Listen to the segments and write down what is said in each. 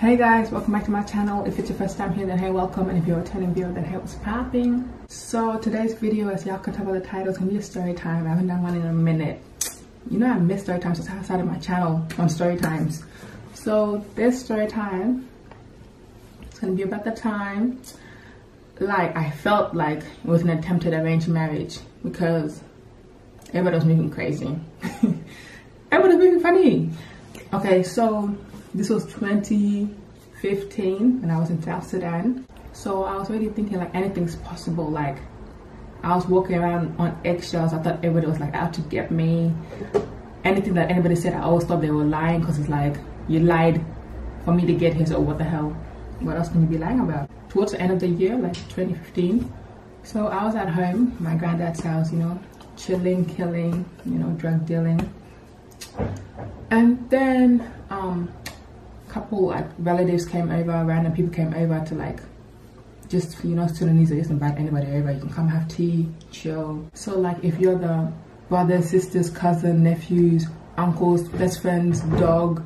Hey guys, welcome back to my channel. If it's your first time here, then hey, welcome. And if you're a returning viewer, then hey, what's popping? So today's video, as y'all can tell by the title, is gonna be a story time. I haven't done one in a minute. You know I miss story times since I started my channel on story times. So this story time, it's gonna be about the time like I felt like it was an attempted arranged marriage because everybody was moving crazy. everybody was moving funny. Okay, so this was 2015 when I was in South Sudan. So I was already thinking like anything's possible. Like I was walking around on eggshells. I thought everybody was like out to get me. Anything that anybody said, I always thought they were lying because it's like you lied for me to get here. So what the hell? What else can you be lying about? Towards the end of the year, like 2015. So I was at home, my granddad's house, you know, chilling, killing, you know, drug dealing. And then um, couple like relatives came over, random people came over to like just you know Sudanese just invite anybody over. You can come have tea, chill. So like if you're the brothers, sisters, cousin, nephews, uncles, best friends, dog,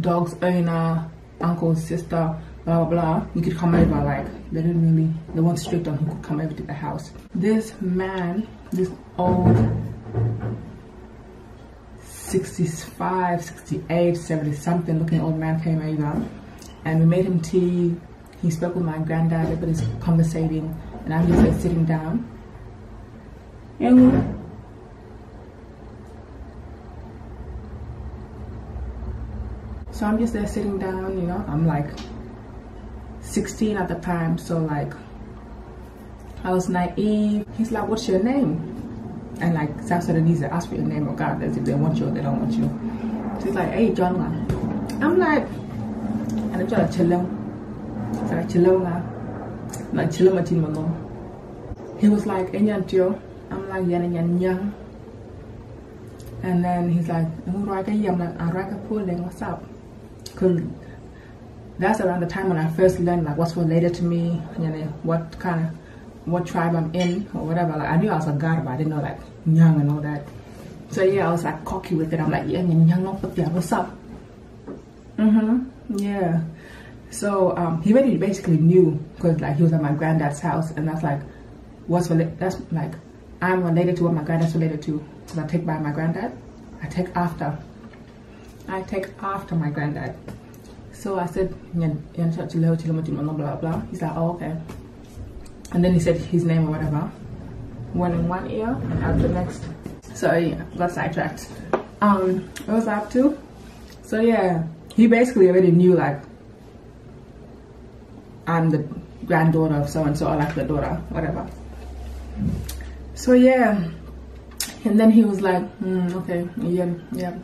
dog's owner, uncle's sister, blah blah blah, you could come over like they didn't really they weren't strict on who could come over to the house. This man, this old 65, 68, 70 something looking old man came over and we made him tea. He spoke with my granddad, everybody's conversating, and I'm just there sitting down. And so I'm just there sitting down, you know, I'm like 16 at the time, so like I was naive. He's like, What's your name? And like South Sudanese, ask for your name regardless if they want you or they don't want you. So he's like, hey, John, I'm like, and I'm trying to chill him. He's like, chill him, like, chill him, He was like, Enyantio. I'm like, yan yan yan. And then he's like, I'm like, Araka pulling, what's up? Because that's around the time when I first learned like what's related to me, you know, what kind of what tribe I'm in or whatever. Like I knew I was a God, but I didn't know like Nyang and all that. So yeah, I was like cocky with it. I'm like, yeah, Nyang, what's up? Mm-hmm. Yeah. So um, he already basically knew because like he was at my granddad's house, and that's like what's. That's like I'm related to what my granddad's related to. Because I take by my granddad, I take after. I take after my granddad. So I said, blah blah blah. He's like, oh okay and then he said his name or whatever. One in one ear and out the next. So sorry got sidetracked um what was I up to? So yeah he basically already knew like I'm the granddaughter of so and so or like the daughter whatever. So yeah. And then he was like mm, okay yeah yeah.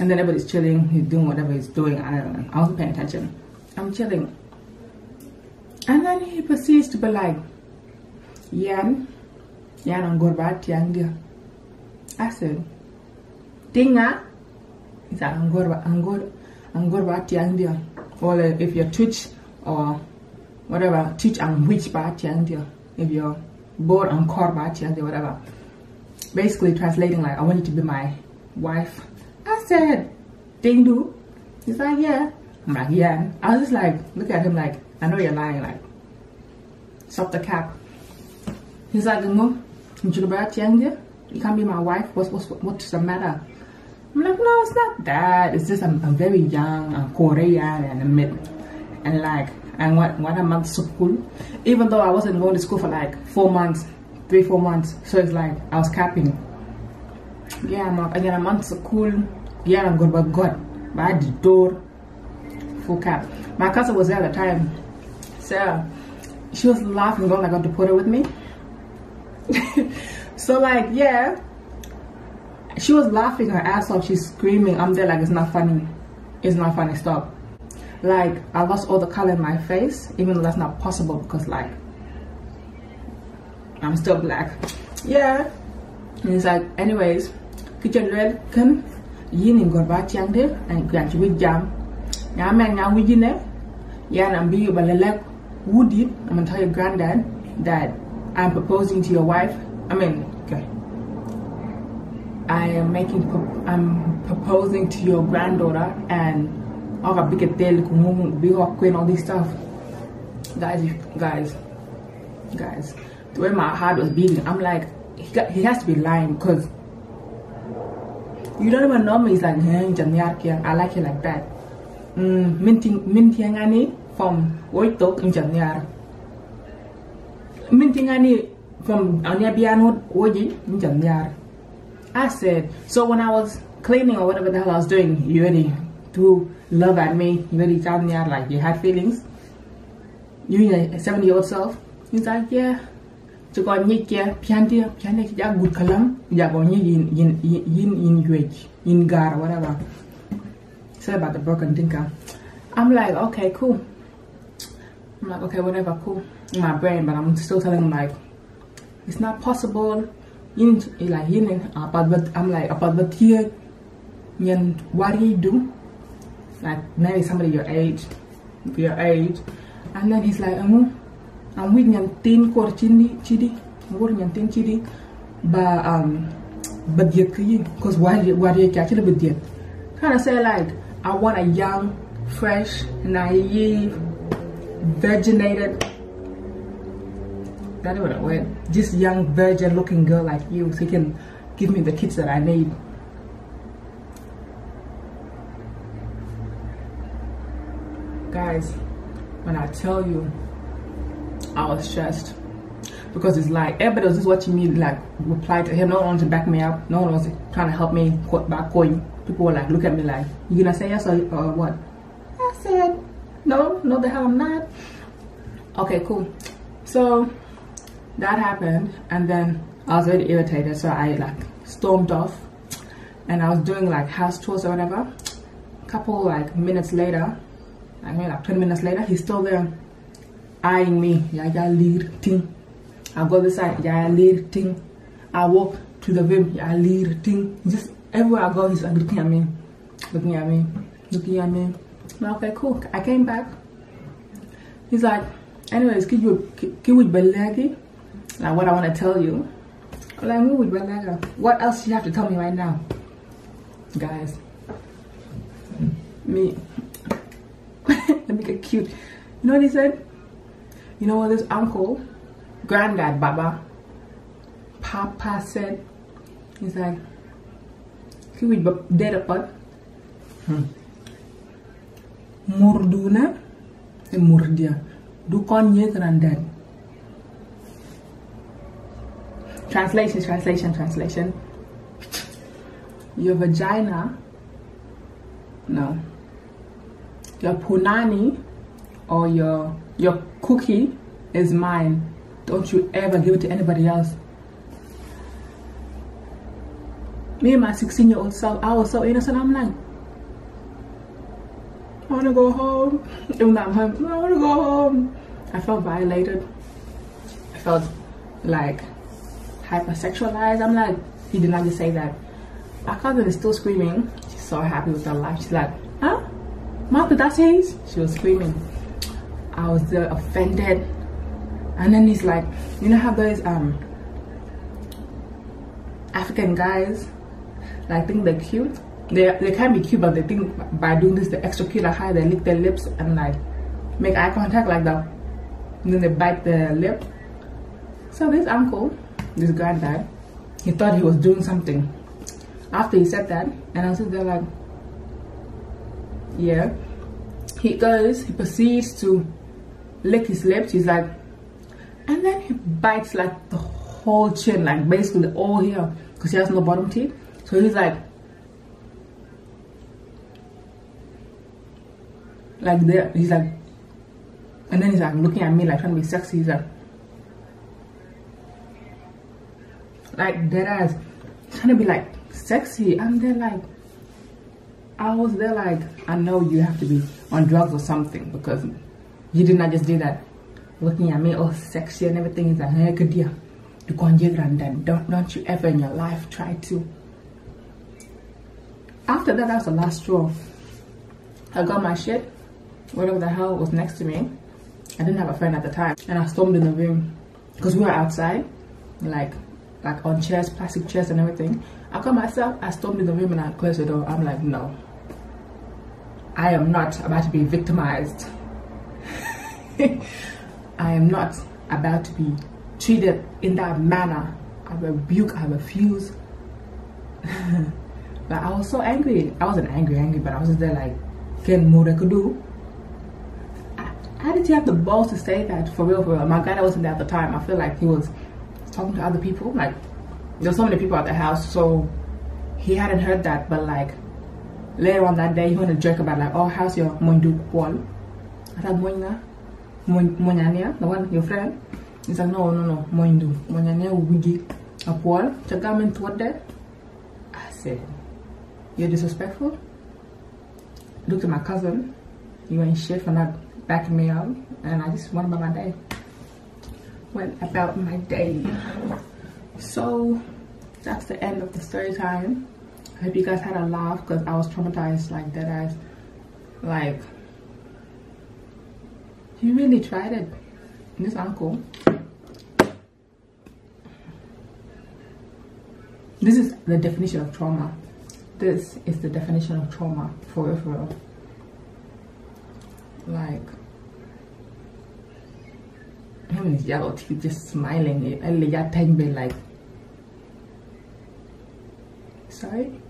And then everybody's chilling. He's doing whatever he's doing. I don't know. I wasn't paying attention. I'm chilling. And then he proceeds to be like yan yan ang gorbat yang dia. Said, tinga isa ang gorba ang gor ang gorbat yang dia. Or if you're twitch or whatever teach ang which bat yang dia. If you're bored ang korbat yang dia whatever. Basically translating like I want you to be my wife. I said ding do. He's like yeah. I'm like yeah. I was just like look at him like I know you're lying like stop the cap He's like, no, you can't be my wife. What's, what's, what's the matter? I'm like, no, it's not that. It's just I'm, I'm very young, I'm Korean, and I'm mid, and like, and what what I'm at school, even though I wasn't going to school for like four months, three four months. So it's like I was capping. Yeah, I'm and then I'm at school. Yeah, I'm good, but God, by the door, full cap. My cousin was there at the time, so she was laughing, going, I got to put her with me. so like yeah. She was laughing her ass off. She's screaming. I'm there like it's not funny. It's not funny. Stop. Like i lost all the color in my face even though that's not possible because like i'm still black. Yeah. And it's like anyways kitchen red can yin in gorba chiang de and gran chi with jam. Ya man ya with ne yeah and i'm be balelek woody i'm gonna tell your granddad that I'm proposing to your wife. I mean, okay. I am making, I'm proposing to your granddaughter and all the big tail, big and all this stuff. Guys, guys, guys, the way my heart was beating, I'm like, he, got, he has to be lying because you don't even know me. He's like, I like it like that. Mm, minting ani from Oitok in Janyar. Minting ani from Anyabiano Oji in Janyar. I said, so when I was cleaning or whatever the hell I was doing, you already threw love at me, you already told me like you had feelings. You your 70 year old self. He's like, yeah. So go nyik ya pianti pianti ja good kalam ja go nyik yin yin yin yin yuej yin gar whatever. Say about the broken thinker. I'm like, okay, cool. I'm like, okay, whatever, cool. In my brain, but I'm still telling him like, it's not possible. Yin eh, like yin about uh, what I'm like uh, about what here yin what do you do? Like maybe somebody your age your age. And then he's like amu I'm with nyan tin kor chindi chidi. Ngor nyan chidi. Ba um but yet because why why you actually but yet kind of say like I want a young fresh naive virginated that's what I went. This young virgin looking girl like you, so you can give me the kids that I need. Guys, when I tell you, I was stressed because it's like everybody was just watching me like reply to him. No one wanted to back me up. No one was trying to help me back coin. People were like, look at me like, you gonna say yes or, or what? I said, no, no the hell I'm not. Okay, cool. So that happened and then I was very irritated so I like stormed off and I was doing like house tours or whatever. A couple like minutes later I mean like 20 minutes later he's still there eyeing me. Yeah yeah lead thing. I go this side yeah lead thing. I walk to the room yeah lead thing. Just everywhere I go he's like looking at me looking at me looking at me. Okay cool. I came back. He's like anyways can you can we belagi like what I want to tell you. Like, what else do you have to tell me right now? Guys, me, let me get cute. You know what he said? You know what this uncle, granddad, Baba, Papa said? He's like, we dead apart? Murduna and murdia. Du kon ye granddad. Translation, translation, translation. Your vagina, no. Your punani or your your cookie is mine. Don't you ever give it to anybody else. Me and my 16 year old self, I was so innocent. I'm like, I wanna go home. Even though I'm home, I wanna go home. I felt violated. I felt like hypersexualized. I'm like, he did not just say that. My cousin is still screaming. She's so happy with her life. She's like, huh? Martha, that's his? She was screaming. I was there offended. And then he's like, you know how those um African guys like think they're cute? They they can be cute, but they think by doing this they're extra cute. Like how they lick their lips and like make eye contact like that. And then they bite their lip. So this uncle this granddad, he thought he was doing something. After he said that, and I said there like, yeah. He goes, he proceeds to lick his lips. He's like, and then he bites like the whole chin, like basically all here, because he has no bottom teeth. So he's like, like there, he's like, and then he's like looking at me like trying to be sexy. He's like, like dead ass trying to be like sexy. And they're like I was there like I know you have to be on drugs or something because you did not just do that. Looking at me all sexy and everything is like hey good deal. You and then don't don't you ever in your life try to. After that that was the last straw. I got my shit whatever the hell was next to me I didn't have a friend at the time and I stormed in the room because we were outside like like on chairs, plastic chairs and everything. I got myself, I stormed in the room and I closed the door. I'm like, no. I am not about to be victimized. I am not about to be treated in that manner. I rebuke, I refuse. but I was so angry. I wasn't angry, angry, but I was just there like, can more I could do? How did he have the balls to say that for real, for real? My guy wasn't there at the time. I feel like he was talking to other people. Like, there's so many people at the house, so he hadn't heard that. But like, later on that day, he went to joke about like, oh, how's your mondu wall? I said, moina, moñania, the one your friend. He's like, no, no, no, moindu, moñania wigi, a. Chagamin there? I said, you're disrespectful. Looked at my cousin. You ain't shit for not backing me up and I just went about my day. Went about my day. So that's the end of the story time. I hope you guys had a laugh because I was traumatized like that as like he really tried it. This uncle. This is the definition of trauma. This is the definition of trauma for real, for real like him and his yellow teeth just smiling tangle like sorry